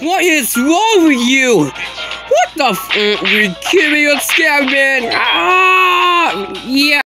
What is wrong with you? What the f- mm, mm, uh, Give me your scab, man! Ah!